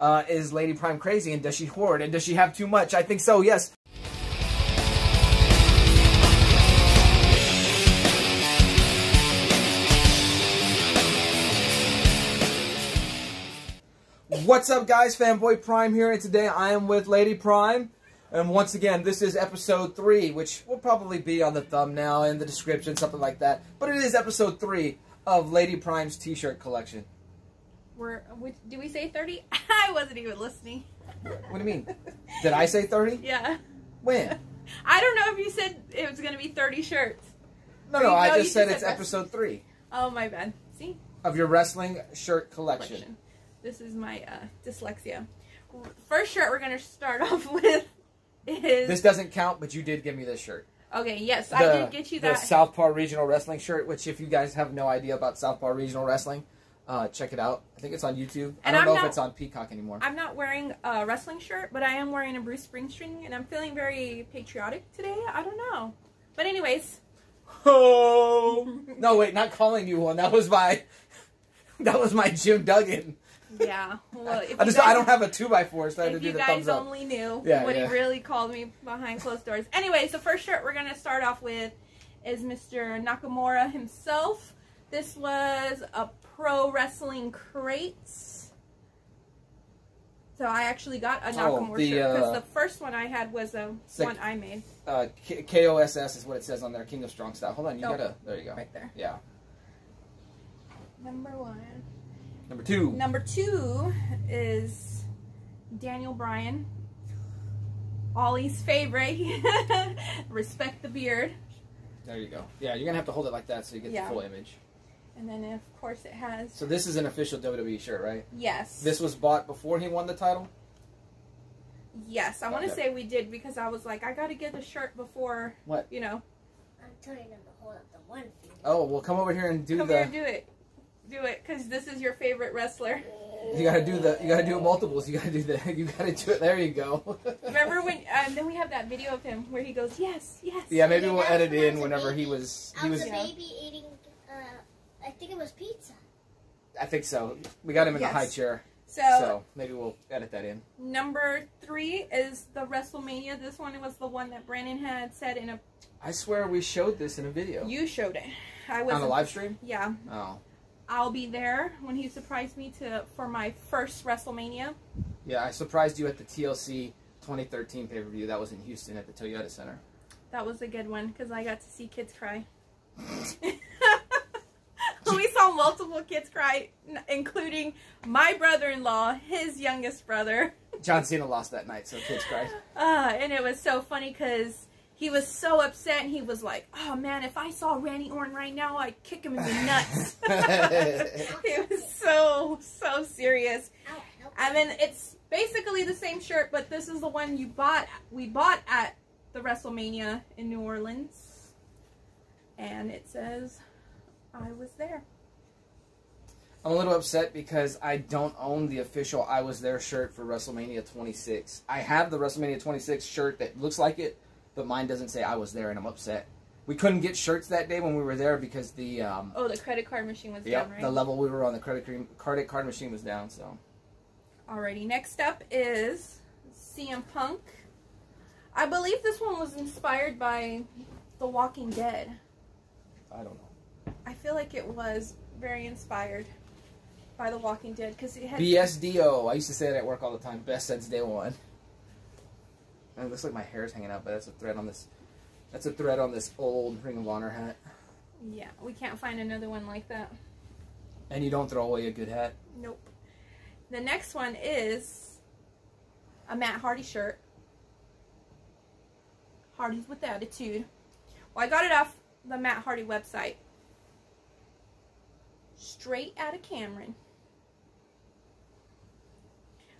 Uh, is Lady Prime crazy and does she hoard and does she have too much? I think so. Yes. What's up, guys? Fanboy Prime here, and today I am with Lady Prime. And once again, this is episode three, which will probably be on the thumbnail in the description, something like that. But it is episode three of Lady Prime's t-shirt collection. We're, we, do we say 30? I wasn't even listening. What do you mean? Did I say 30? Yeah. When? I don't know if you said it was going to be 30 shirts. No, no, I just said it's episode Oh my bad. See? of your wrestling shirt collection. Collection. This is my uh, dyslexia. First shirt we're going to start off with is... This doesn't count, but you did give me this shirt. okay, yes, The, I did get you the that. Southpaw Regional Wrestling shirt, which if you guys have no idea about Southpaw Regional Wrestling, uh, check it out. I think it's on YouTube. I don't I'm know not- if it's on Peacock anymore. I'm not wearing a wrestling shirt, but I am wearing a Bruce Springsteen, and I'm feeling very patriotic today. I don't know. But anyways, Oh no! Wait, not calling you one. That was my, that was my Jim Duggan. yeah. Well, if I just guys- I don't have a two by four, so I had to if do you the guys thumbs up. only knew Yeah, what yeah. he really called me behind closed doors. Anyways, the first shirt we're gonna start off with is Mr. Nakamura himself. This was a pro wrestling crates. So I actually got a Oh, Nakamura the, shirt because uh, the first one I had was a Sick. one I made Uh, KOSS is what it says on there. King of Strong Style. Hold on, you Nope. gotta. There you go. right there. Yeah. Number one. Number two. Number two is Daniel Bryan. Ollie's favorite. Respect the beard. There you go. Yeah, you're gonna have to hold it like that so you get Yeah. the full image. And then, of course, it has. So this is an official WWE shirt, right? Yes. This was bought before he won the title. Yes, I want to say we did because I was like, I got to get the shirt before. What? You know. I'm telling them to hold up the one finger. Oh, well, come over here and do Come the. here, do it. Do it, because this is your favorite wrestler. You gotta do the. You gotta do multiples. You gotta do the. You gotta do it. There you go. Remember when? And then we have that video of him where he goes, "Yes, yes." Yeah, maybe we'll edit when I in was a whenever he baby. was. I He was was. a Yeah. baby eating, uh, I think it was pizza. I think so. We got him in Yes. the high chair, So, so maybe we'll edit that in. number three is the WrestleMania. This one was the one that Brandon had said in a. I swear we showed this in a video You showed it. I was on a live stream. Yeah, Oh, I'll be there when he surprised me to for my first WrestleMania. yeah. I surprised you at the TLC 2013 pay per view. That was in Houston at the Toyota Center. That was a good one because I got to see kids cry. saw multiple kids cry, including my brother-in-law, his youngest brother. John Cena lost that night, so kids cried. Uh, and it was so funny because he was so upset. And he was like, "Oh man, if I saw Randy Orton right now, I'd kick him in the nuts." he was so so serious. And then it's basically the same shirt, but this is the one you bought. We bought at the WrestleMania in New Orleans, and it says, "I was there." I'm a little upset because I don't own the official I Was There shirt for WrestleMania 26. I have the WrestleMania 26 shirt that looks like it, but mine doesn't say I was there, and I'm upset. We couldn't get shirts that day when we were there because the um, Oh, the credit card machine was yep, down, right? the level we were on the credit card, credit card machine was down. So Alrighty, next up is CM Punk. I believe this one was inspired by The Walking Dead. I don't know. I feel like it was very inspired by The Walking Dead because it had BSDO. I used to say that at work all the time. Best since day one. And it looks like my hair's hanging out, but that's a thread on this. That's a thread on this old Ring of Honor hat. yeah. We can't find another one like that. And you don't throw away a good hat. Nope. The next one is a Matt Hardy shirt. Hardy's with attitude. Well, I got it off the Matt Hardy website. Straight out of Cameron.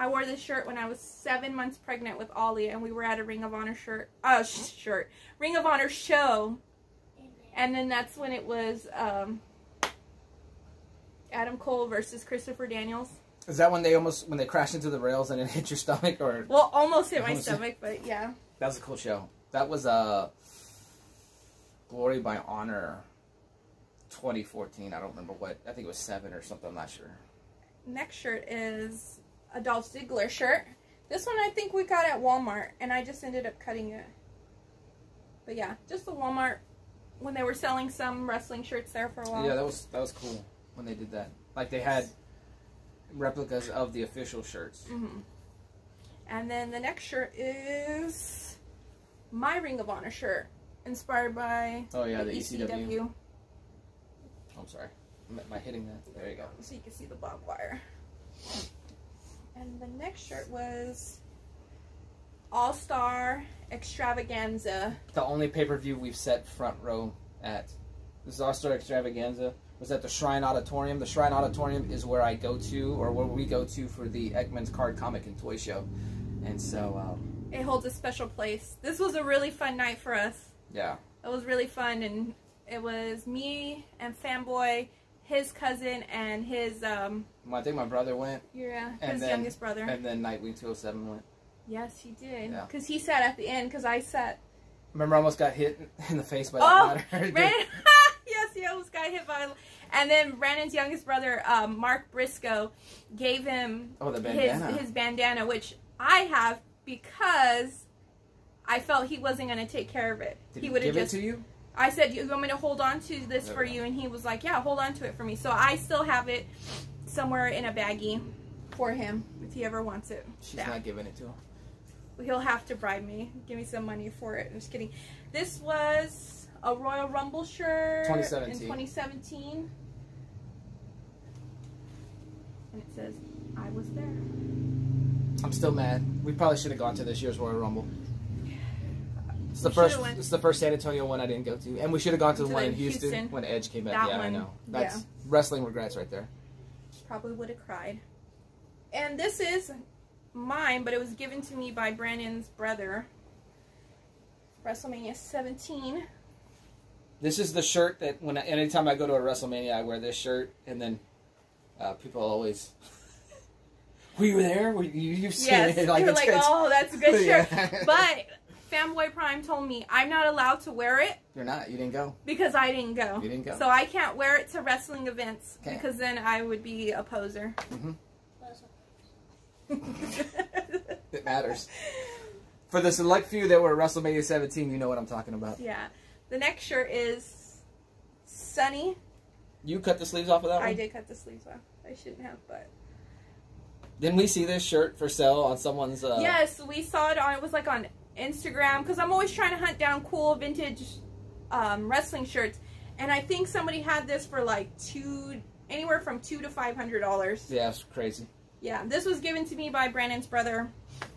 I wore this shirt when I was seven months pregnant with Ollie, and we were at a Ring of Honor shirt, uh, shirt, Ring of Honor show, and then that's when it was um, Adam Cole versus Christopher Daniels. Is that when they almost when they crashed into the rails and it hit your stomach, or Well, almost hit my Almost hit- stomach, but yeah. that was a cool show? That was uh, Glory by Honor, 2014. I don't remember what. I think it was seven or something. I'm not sure. Next shirt is a Dolph Ziggler shirt. This one I think we got at Walmart, and I just ended up cutting it. But yeah, just the Walmart when they were selling some wrestling shirts there for a while. Yeah, that was that was cool when they did that. Like they had replicas of the official shirts. hmm And then the next shirt is my Ring of Honor shirt, inspired by Oh yeah, the the ECW. ECW. I'm sorry. Am I hitting that? There you go. so you can see the barbed wire. And the next shirt was All Star Extravaganza. The only pay per view we've set front row at. This is All Star Extravaganza. Was at the Shrine Auditorium. The Shrine Auditorium is where I go to, or where we go to for the Ekman's Card Comic and Toy Show. And so, um, It holds a special place. This was a really fun night for us. yeah. It was really fun, and it was me and Fanboy, his cousin, and his um I think my brother went, yeah And his then- youngest brother. and then Nightwing 207 went. yes, he did. Yeah. Because he sat at the end. Because I sat. Remember, I almost got hit in the face by Oh, that ladder? Yes, he almost got hit by. And then Brandon's youngest brother, um, Mark Briscoe, gave him oh, the his bandana. his bandana, which I have because I felt he wasn't going to take care of it. Did he he would have give just it to you? I said, "You want me to hold on to this for you?" And he was like, "Yeah, hold on to it for me." So I still have it somewhere in a baggie for him if he ever wants it. She's Yeah. not giving it to him. He'll have to bribe me, give me some money for it. I'm just kidding. This was a Royal Rumble shirt 2017. in 2017, and it says, "I was there." I'm still mad. We probably should have gone to this year's Royal Rumble. It's the first. went- It's the first San Antonio one I didn't go to, and we should have gone to the one in Houston, Houston. when Edge came back. That yeah, I know. That's wrestling regrets right there. Probably would have cried. And this is mine, but it was given to me by Brandon's brother. WrestleMania 17. This is the shirt that when I, anytime I go to a WrestleMania, I wear this shirt, and then uh, people always. Were you there? Were you, you've seen Yes, it? you're it's- like, oh, that's a good shirt. Yeah. But Fanboy Prime told me I'm not allowed to wear it You're not. You didn't go. because I didn't go. You didn't go. So I can't wear it to wrestling events Okay. because then I would be a poser. Mhm. It matters. For the select few that were at WrestleMania 17, you know what I'm talking about. yeah. The next shirt is Sunny. You cut the sleeves off of that one. I did cut the sleeves off. I shouldn't have, but Didn't we see this shirt for sale on someone's? Uh, yes, we saw it on. It was like on Instagram because I'm always trying to hunt down cool vintage um, wrestling shirts, and I think somebody had this for like two, anywhere from two to five hundred dollars. Yeah, it's crazy. Yeah, this was given to me by Brandon's brother,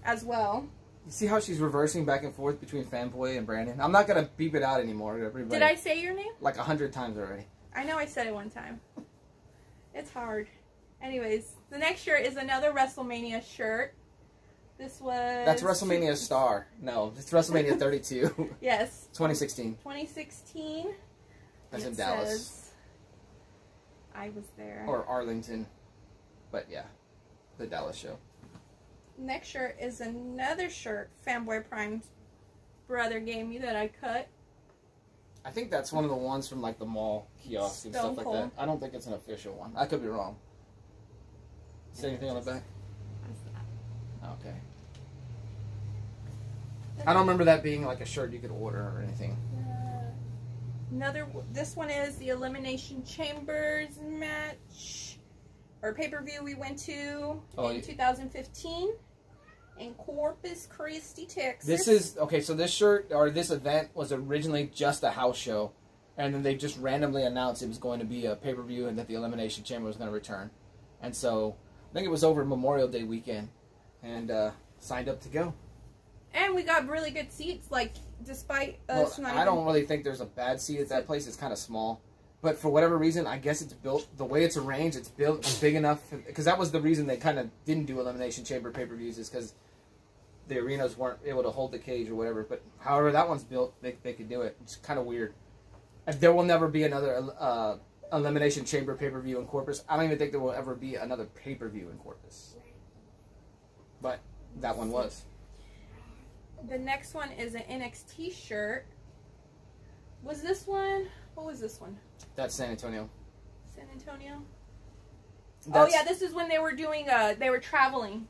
as well. You see how she's reversing back and forth between Fanboy and Brandon? I'm not gonna beep it out anymore. Everybody. Did I say your name? Like a hundred times already. I know I said it one time. It's hard. Anyways, the next shirt is another WrestleMania shirt. This was That's WrestleMania Star. No, it's WrestleMania 32, Yes, 2016. 2016. That's It in Dallas I was there. or Arlington, but yeah, the Dallas show. Next shirt is another shirt Fanboy Prime's brother gave me that I cut. I think that's one of the ones from like the mall kiosks and Stone stuff Cold. like that. I don't think it's an official one. I could be wrong. Is anything on the back? Okay. I don't remember that being like a shirt you could order or anything. Uh, another. This one is the Elimination Chambers match or pay per view we went to Oh, in 2015 in Corpus Christi, Texas. This is okay. So this shirt or this event was originally just a house show, and then they just randomly announced it was going to be a pay per view and that the Elimination Chamber was going to return, and so I think it was over Memorial Day weekend, and uh, signed up to go. and we got really good seats. Like despite Well, not. I don't really think there's a bad seat at that place. It's kind of small. But for whatever reason, I guess it's built the way it's arranged. It's built big enough because that was the reason they kind of didn't do elimination chamber pay per views is because the arenas weren't able to hold the cage or whatever. But however that one's built, they they could do it. It's kind of weird. And there will never be another uh, elimination chamber pay per view in Corpus. I don't even think there will ever be another pay per view in Corpus. But that one was. The next one is an NXT shirt. Was this one? What was this one? That's San Antonio. San Antonio. Oh yeah, this is when they were doing. Uh, they were traveling.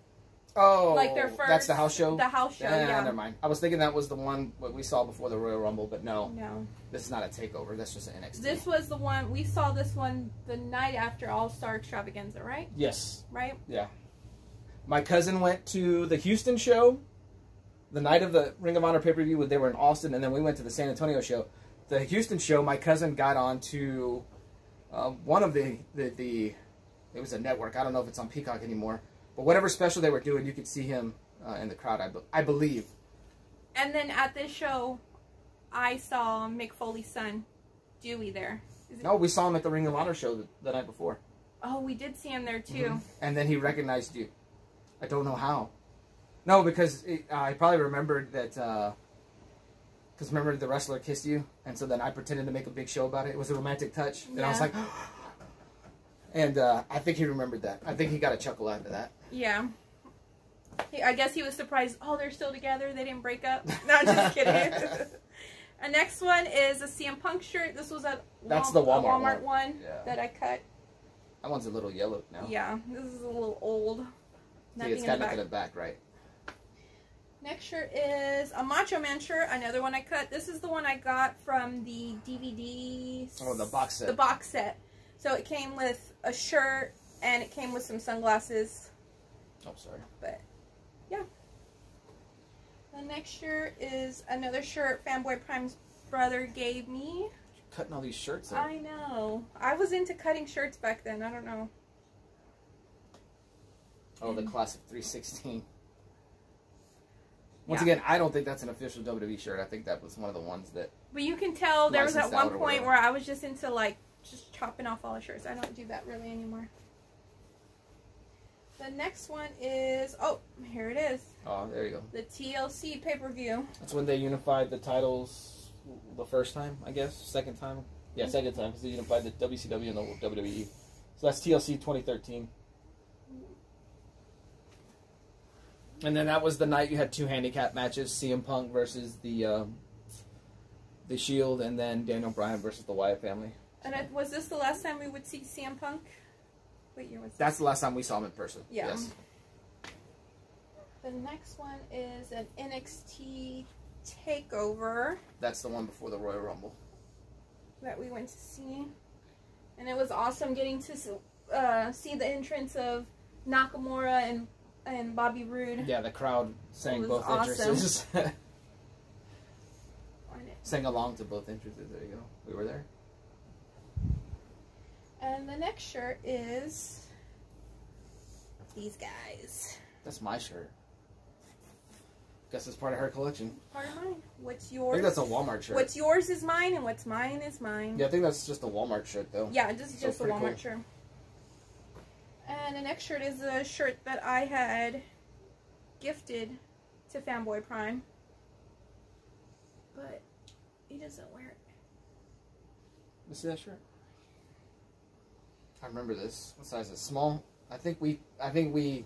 Oh, like their first. That's the house show. The house show. Eh, yeah. never mind. I was thinking that was the one what we saw before the Royal Rumble, but no, No, this is not a takeover. That's just an NXT. this was the one we saw. This one the night after All Star Extravaganza, right? yes, Right. My cousin went to the Houston show the night of the Ring of Honor pay per view. When they were in Austin, and then we went to the San Antonio show. The Houston show, my cousin got on to uh, one of the, the the it was a network. I don't know if it's on Peacock anymore, but whatever special they were doing, you could see him uh, in the crowd. I, be- I believe. And then at this show, I saw Mick Foley's son, Dewey, there. No, we saw him at the Ring of Honor show the, the night before. Oh, we did see him there too. Mhm. And then he recognized you. I don't know how. No, because it, uh, I probably remembered that. Because remember the wrestler kissed you, and so then I pretended to make a big show about it. It was a romantic touch, and I was like, and uh, I think he remembered that. I think he got a chuckle out of that. Yeah. He, I guess he was surprised. Oh, they're still together. They didn't break up. No, just kidding. and next one is a CM Punk shirt. This was at That's Wal- the a Walmart Walmart one. one, Yeah. that I cut. That one's a little yellow now. Yeah, this is a little old. See, it's got the back. nothing in the back, right? Next shirt is a Macho Man shirt. Another one I cut. This is the one I got from the DVD. Oh, the box set. The box set. So it came with a shirt and it came with some sunglasses. Oh, sorry. But yeah. The next shirt is another shirt Fanboy Prime's brother gave me. Cutting all these shirts up. I know. I was into cutting shirts back then. I don't know. Oh, the classic 316. Once Yeah. again, I don't think that's an official WWE shirt. I think that was one of the ones that But you can tell there was at one point where I was just into like just chopping off all the shirts. I don't do that really anymore. The next one is oh here it is Oh, there you go. the TLC pay per view. That's when they unified the titles the first time, I guess. Second time? Yeah, mm-hmm. second time because they unified the WCW and the WWE. So that's TLC 2013. And then that was the night you had two handicap matches: CM Punk versus the um, the Shield, and then Daniel Bryan versus the Wyatt family. And I, was this the last time we would see CM Punk? What year was that? That's the last time we saw him in person. Yeah. Yes. The next one is an NXT takeover That's the one before the Royal Rumble. that we went to see, and it was awesome getting to uh, see the entrance of Nakamura and and Bobby Roode. Yeah, the crowd sang both awesome. entrances. sang along to both entrances. There you go. We were there. And the next shirt is these guys. That's my shirt. Guess it's part of her collection. Part of mine. What's yours? I think that's a Walmart shirt. What's yours is mine, and what's mine is mine. Yeah, I think that's just a Walmart shirt though. Yeah, this is So just a Walmart cool. shirt. And the next shirt is a shirt that I had gifted to Fanboy Prime. But he doesn't wear it. You see that shirt? I remember this. What size is it? Small. I think we. I think we.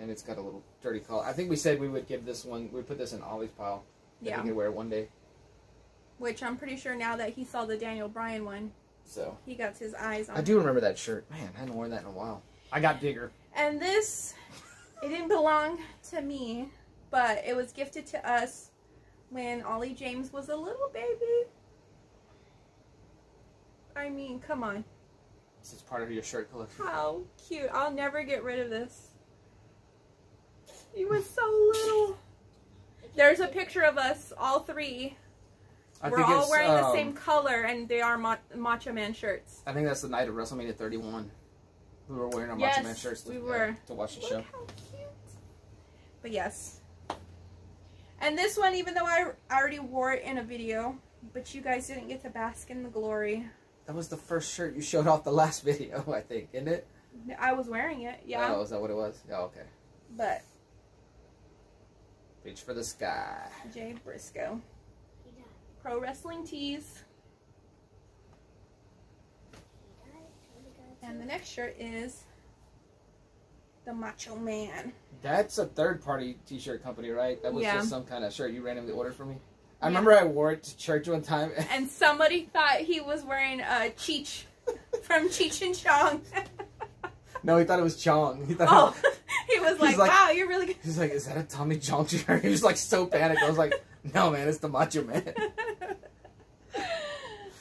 And it's got a little dirty collar. I think we said we would give this one. we'd put this in Ollie's pile. Yeah. he could wear one day. Which I'm pretty sure now that he saw the Daniel Bryan one, So he got his eyes on I do remember that shirt. Man, I hadn't worn that in a while. I got bigger. And this, it didn't belong to me, but it was gifted to us when Ollie James was a little baby. I mean, come on. This is part of your shirt collection. How cute. I'll never get rid of this. He was so little. There's a picture of us, all three. I We're all wearing the um, same color, and they are Ma- Macho Man shirts. I think that's the night of WrestleMania 31. We were wearing our Yes, Macho Man shirts to, we were. to watch the Look show. how cute. But yes. And this one, even though I I already wore it in a video, but you guys didn't get to bask in the glory. That was the first shirt you showed off the last video, I think, isn't it? I was wearing it, yeah. Oh, is that what it was? Yeah, okay. But Reach for the sky. Jay Briscoe. Pro Wrestling Tees. He died. Totally died. And the next shirt is the Macho Man. That's a third party t shirt company, right? That was Yeah. just some kind of shirt you randomly ordered for me. I Yeah. remember I wore it to church one time. And somebody thought he was wearing a Cheech from Cheech and Chong. No, he thought it was Chong. He thought Oh, he was like, like- "Wow, you're really good." he's like, "Is that a Tommy Chong shirt?" He was like so panicked. I was like, "No, man, it's the Macho Man."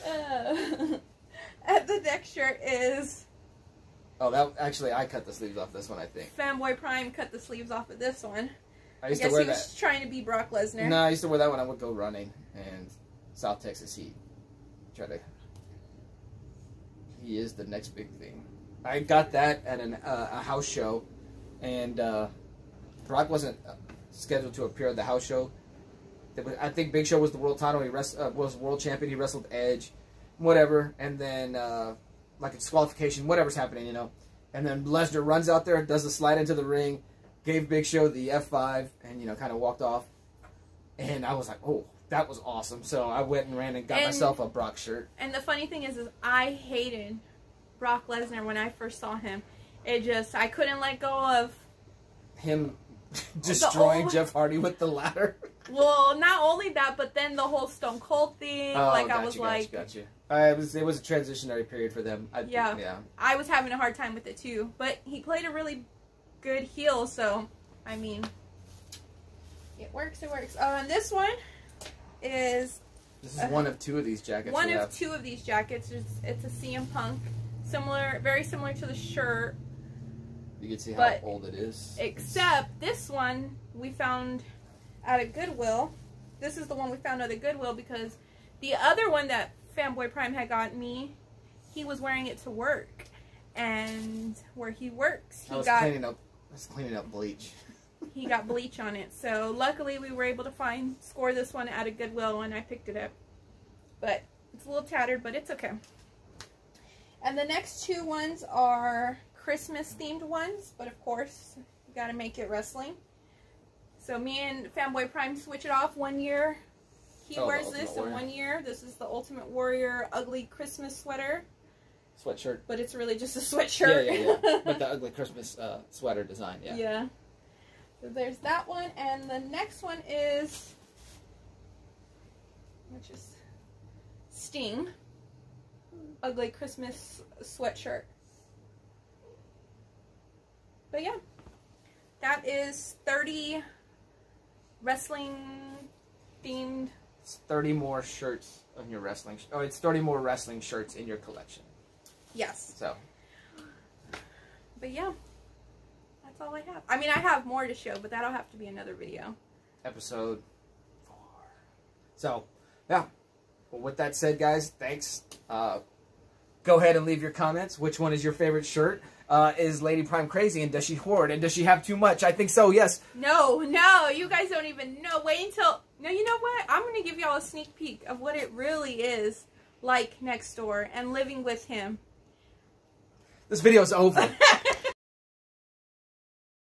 Uh, and the next shirt is Oh, that actually, I cut the sleeves off this one. I think Fanboy Prime cut the sleeves off of this one. I I used guess to wear he was that. trying to be Brock Lesnar. No, I used to wear that when I would go running and South Texas Heat. Try to. He is the next big thing. I got that at an, uh, a house show, and uh, Brock wasn't uh, scheduled to appear at the house show. I think Big Show was the world title. He rest, uh, was world champion. He wrestled Edge, whatever, and then uh, like a disqualification, whatever's happening, you know. And then Lesnar runs out there, does the slide into the ring, gave Big Show the F5, and you know, kind of walked off. And I was like, oh, that was awesome. So I went and ran and got And- myself a Brock shirt. And the funny thing is, is I hated Brock Lesnar when I first saw him. It just I couldn't let go of. Him destroying old- Jeff Hardy with the ladder. Well, not only that, but then the whole Stone Cold thing. like I gotcha, was gotcha, like, gotcha. Uh, it was it was a transitionary period for them. I, Yeah. yeah. I was having a hard time with it too. But he played a really good heel, so I mean, it works. It works. Uh, and this one is This is one of two of these jackets one of have. two of these jackets. It's, it's a CM Punk, similar, very similar to the shirt, You can see how but- old it is. except this one we found at a Goodwill. This is the one we found at a Goodwill because the other one that Fanboy Prime had got me, he was wearing it to work, and where he works, he I was got cleaning up. I was cleaning up bleach. he got bleach on it. So luckily we were able to find score this one at a Goodwill and I picked it up. But it's a little tattered, but it's okay. And the next two ones are Christmas themed ones, but of course you gotta make it wrestling. So me and Fanboy Prime switch it off one year. He Oh, wears this Warrior. and one year. This is the Ultimate Warrior ugly Christmas sweater, Sweatshirt. but it's really just a sweatshirt. Yeah, yeah, yeah. With the ugly Christmas uh, sweater design. Yeah. Yeah. So there's that one, and the next one is, which is Sting, ugly Christmas sweatshirt. But yeah, that is 30 wrestling themed. It's thirty more shirts on your wrestling. Sh- oh, it's thirty more wrestling shirts in your collection. Yes. So But yeah, that's all I have. I mean, I have more to show, but that'll have to be another video. episode four. So, yeah. Well, with that said, guys, thanks. Uh, go ahead and leave your comments. Which one is your favorite shirt? Uh, is Lady Prime crazy and does she hoard and does she have too much? I think so. Yes. No, no, you guys don't even know. Wait until. No, you know what? I'm going to give y'all a sneak peek of what it really is like next door and living with him. This video is over.